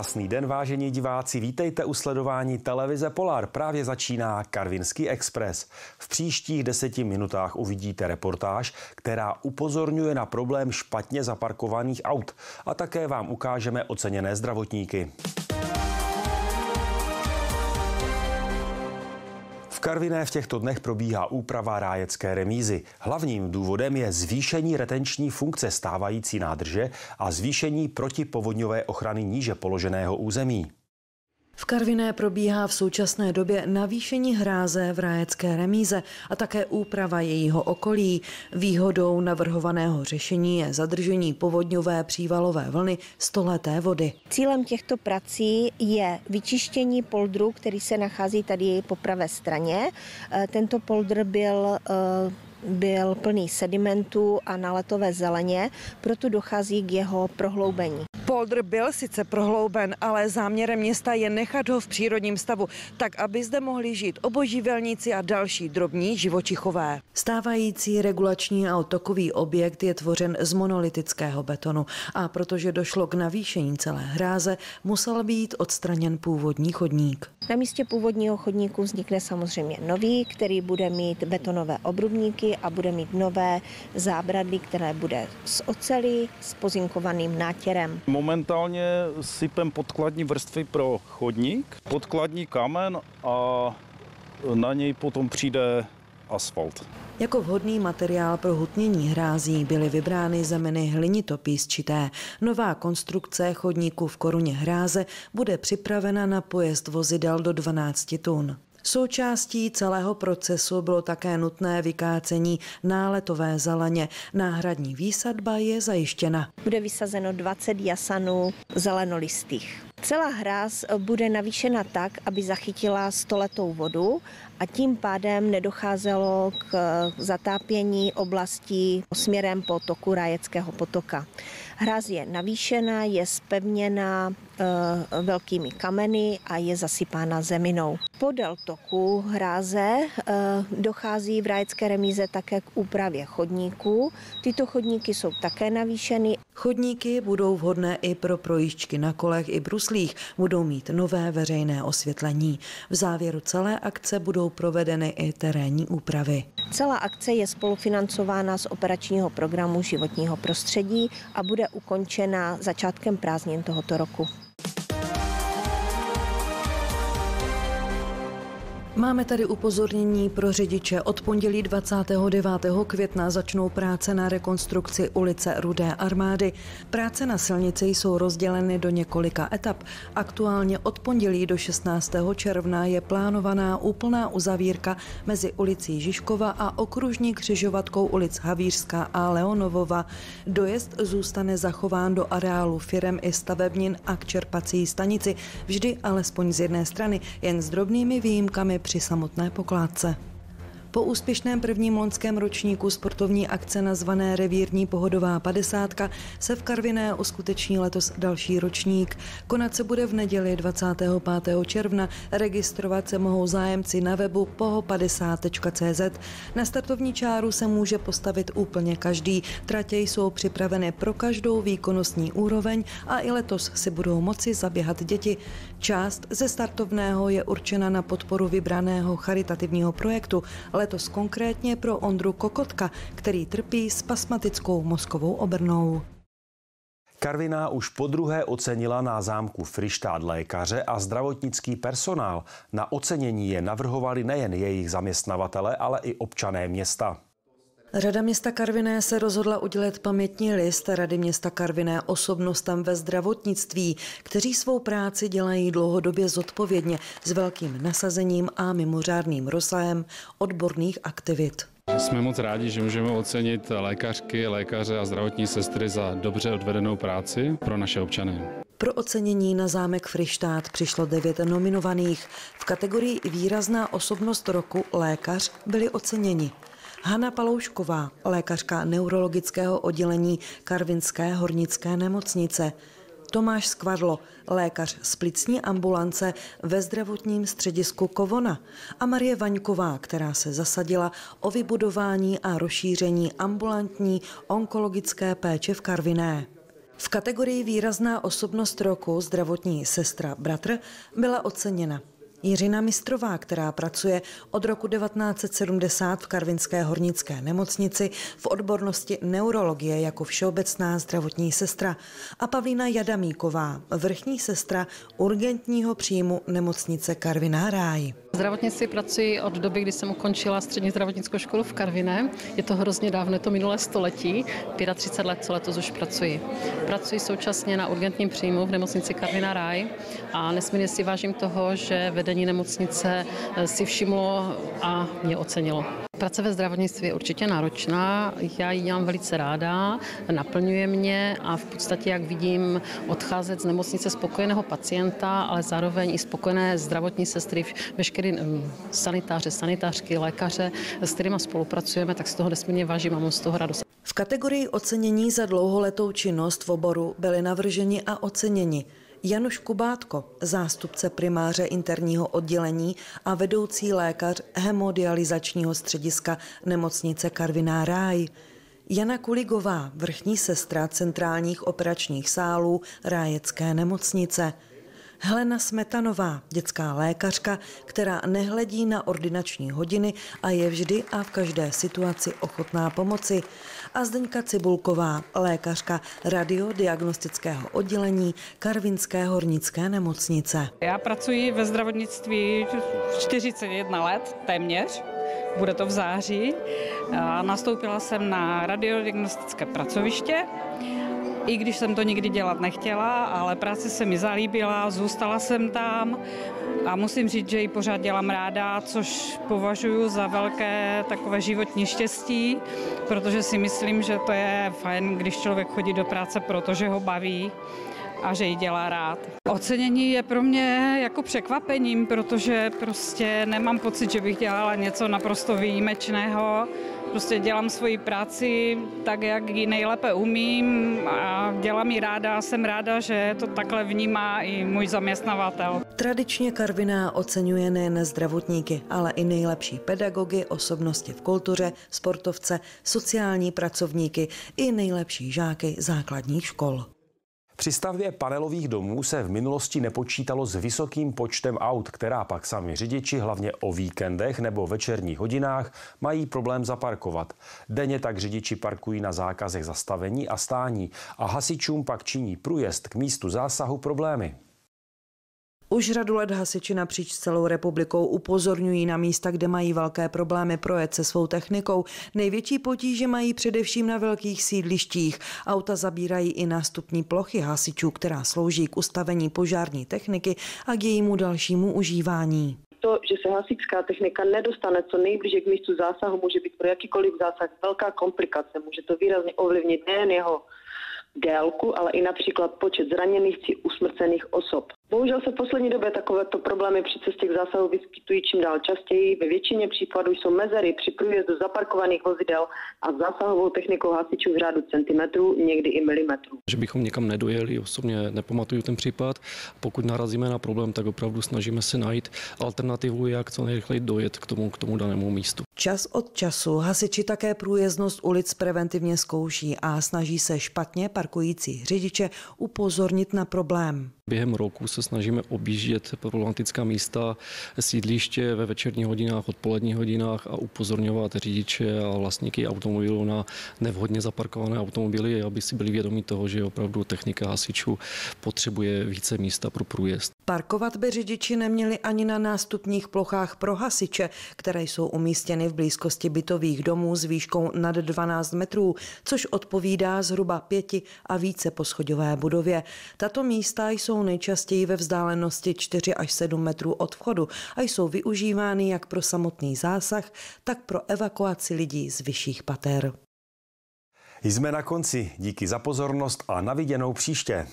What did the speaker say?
Krásný den, vážení diváci, vítejte u sledování televize Polar. Právě začíná Karvinský Express. V příštích deseti minutách uvidíte reportáž, která upozorňuje na problém špatně zaparkovaných aut a také vám ukážeme oceněné zdravotníky. V Karviné v těchto dnech probíhá úprava rájecké remízy. Hlavním důvodem je zvýšení retenční funkce stávající nádrže a zvýšení protipovodňové ochrany níže položeného území. V Karviné probíhá v současné době navýšení hráze v rájecké remíze a také úprava jejího okolí. Výhodou navrhovaného řešení je zadržení povodňové přívalové vlny stoleté vody. Cílem těchto prací je vyčištění poldru, který se nachází tady po pravé straně. E, tento poldr byl e, byl plný sedimentů a náletové zeleně, proto dochází k jeho prohloubení. Poldr byl sice prohlouben, ale záměrem města je nechat ho v přírodním stavu, tak aby zde mohli žít oboživelníci a další drobní živočichové. Stávající regulační a otokový objekt je tvořen z monolitického betonu a protože došlo k navýšení celé hráze, musel být odstraněn původní chodník. Na místě původního chodníku vznikne samozřejmě nový, který bude mít betonové obrubníky a bude mít nové zábradly, které bude z oceli s pozinkovaným nátěrem. Momentálně sypem podkladní vrstvy pro chodník, podkladní kamen a na něj potom přijde asfalt. Jako vhodný materiál pro hutnění hrází byly vybrány zeminy hlinitopísčité. Nová konstrukce chodníku v koruně hráze bude připravena na pojezd vozidel do 12 tun. Součástí celého procesu bylo také nutné vykácení náletové zeleně. Náhradní výsadba je zajištěna. Bude vysazeno 20 jasanů zelenolistých. Celá hráz bude navýšena tak, aby zachytila stoletou vodu a tím pádem nedocházelo k zatápění oblastí směrem po toku Rajeckého potoka. Hráz je navýšena, je spevněna e, velkými kameny a je zasypána zeminou. Podél toku hráze e, dochází v Rajecké remíze také k úpravě chodníků. Tyto chodníky jsou také navýšeny. Chodníky budou vhodné i pro projížďky na kolech i bruslích, budou mít nové veřejné osvětlení. V závěru celé akce budou provedeny i terénní úpravy. Celá akce je spolufinancována z operačního programu životního prostředí a bude ukončena začátkem prázdnin tohoto roku. Máme tady upozornění pro řidiče. Od pondělí 29. května začnou práce na rekonstrukci ulice Rudé armády. Práce na silnici jsou rozděleny do několika etap. Aktuálně od pondělí do 16. června je plánovaná úplná uzavírka mezi ulicí Žižkova a okružní křižovatkou ulic Havířská a Leonovova. Dojezd zůstane zachován do areálu firem i stavebnin a k čerpací stanici. Vždy alespoň z jedné strany, jen s drobnými výjimkami při samotné pokládce. Po úspěšném prvním loňském ročníku sportovní akce nazvané Revírní pohodová padesátka se v Karviné uskuteční letos další ročník. Konat se bude v neděli 25. června. Registrovat se mohou zájemci na webu poho50.cz. Na startovní čáru se může postavit úplně každý. Tratě jsou připraveny pro každou výkonnostní úroveň a i letos si budou moci zaběhat děti. Část ze startovného je určena na podporu vybraného charitativního projektu letos konkrétně pro Ondru Kokotka, který trpí spasmatickou mozkovou obrnou. Karviná už po druhé ocenila na zámku Frištát lékaře a zdravotnický personál. Na ocenění je navrhovali nejen jejich zaměstnavatele, ale i občané města. Rada města Karviné se rozhodla udělat pamětní list Rady města Karviné osobnostem ve zdravotnictví, kteří svou práci dělají dlouhodobě zodpovědně s velkým nasazením a mimořádným rozsahem odborných aktivit. Jsme moc rádi, že můžeme ocenit lékařky, lékaře a zdravotní sestry za dobře odvedenou práci pro naše občany. Pro ocenění na zámek Frištát přišlo devět nominovaných. V kategorii Výrazná osobnost roku lékař byli oceněni Hanna Paloušková, lékařka neurologického oddělení Karvinské hornické nemocnice, Tomáš Skvadlo, lékař z plicní ambulance ve zdravotním středisku Kovona a Marie Vaňková, která se zasadila o vybudování a rozšíření ambulantní onkologické péče v Karviné. V kategorii výrazná osobnost roku zdravotní sestra Bratr byla oceněna. Jiřina Mistrová, která pracuje od roku 1970 v Karvinské hornické nemocnici v odbornosti neurologie jako všeobecná zdravotní sestra a Pavlína Jadamíková, vrchní sestra urgentního příjmu nemocnice Karviná Ráj. Zdravotnictví pracuji od doby, kdy jsem ukončila střední zdravotnickou školu v Karviné. Je to hrozně dávno, je to minulé století, 35 let, co letos už pracuji. Pracuji současně na urgentním příjmu v nemocnici Karviná Ráj a nesmírně si vážím toho, že vedení nemocnice si všimlo a mě ocenilo. Práce ve zdravotnictví je určitě náročná, já ji dělám velice ráda, naplňuje mě a v podstatě, jak vidím, odcházet z nemocnice spokojeného pacienta, ale zároveň i spokojené zdravotní sestry, veškeré sanitáře, sanitářky, lékaře, s kterými spolupracujeme, tak z toho nesmírně vážím a mám z toho radost. V kategorii ocenění za dlouholetou činnost v oboru byli navrženi a oceněni Januš Kubátko, zástupce primáře interního oddělení a vedoucí lékař hemodializačního střediska nemocnice Karviná Ráj, Jana Kuligová, vrchní sestra centrálních operačních sálů Rájecké nemocnice – Helena Smetanová, dětská lékařka, která nehledí na ordinační hodiny a je vždy a v každé situaci ochotná pomoci. A Zdeňka Cibulková, lékařka radiodiagnostického oddělení Karvinské hornické nemocnice. Já pracuji ve zdravotnictví 41 let, téměř bude to v září. Nastoupila jsem na radiodiagnostické pracoviště i když jsem to nikdy dělat nechtěla, ale práce se mi zalíbila, zůstala jsem tam a musím říct, že ji pořád dělám ráda, což považuji za velké takové životní štěstí, protože si myslím, že to je fajn, když člověk chodí do práce, protože ho baví a že ji dělá rád. Ocenění je pro mě jako překvapením, protože prostě nemám pocit, že bych dělala něco naprosto výjimečného. Prostě dělám svoji práci tak, jak ji nejlépe umím a dělám ji ráda. Jsem ráda, že to takhle vnímá i můj zaměstnavatel. Tradičně Karviná oceňuje nejen zdravotníky, ale i nejlepší pedagogy, osobnosti v kultuře, sportovce, sociální pracovníky i nejlepší žáky základních škol. Při stavbě panelových domů se v minulosti nepočítalo s vysokým počtem aut, která pak sami řidiči hlavně o víkendech nebo večerních hodinách mají problém zaparkovat. Denně tak řidiči parkují na zákazech zastavení a stání a hasičům pak činí průjezd k místu zásahu problémy. Už řadu let hasiči napříč celou republikou upozorňují na místa, kde mají velké problémy projet se svou technikou. Největší potíže mají především na velkých sídlištích. Auta zabírají i nástupní plochy hasičů, která slouží k ustavení požární techniky a k jejímu dalšímu užívání to, že se hasičská technika nedostane co nejblíže k místu zásahu, může být pro jakýkoliv zásah velká komplikace. Může to výrazně ovlivnit nejen jeho délku, ale i například počet zraněných či usmrcených osob. Bohužel se v poslední době takovéto problémy při cestě k zásahu vyskytují čím dál častěji. Ve většině případů jsou mezery při průjezdu zaparkovaných vozidel a zásahovou technikou hasičů v řádu centimetrů, někdy i milimetrů. Že bychom někam nedojeli, osobně nepamatuju ten případ. Pokud narazíme na problém, tak opravdu snažíme se najít alternativu, jak co nejrychleji dojet k tomu, k tomu danému místu. Čas od času hasiči také průjezdnost ulic preventivně zkouší a snaží se špatně parkující řidiče upozornit na problém. Během roku se snažíme objíždět problematická místa, sídliště ve večerních hodinách, odpoledních hodinách a upozorňovat řidiče a vlastníky automobilů na nevhodně zaparkované automobily, aby si byli vědomí toho, že opravdu technika hasičů potřebuje více místa pro průjezd. Parkovat by řidiči neměli ani na nástupních plochách pro hasiče, které jsou umístěny v blízkosti bytových domů s výškou nad 12 metrů, což odpovídá zhruba pěti a více poschodové budově. Tato místa jsou nejčastěji ve vzdálenosti 4 až 7 metrů od vchodu a jsou využívány jak pro samotný zásah, tak pro evakuaci lidí z vyšších pater. Jsme na konci. Díky za pozornost a naviděnou příště.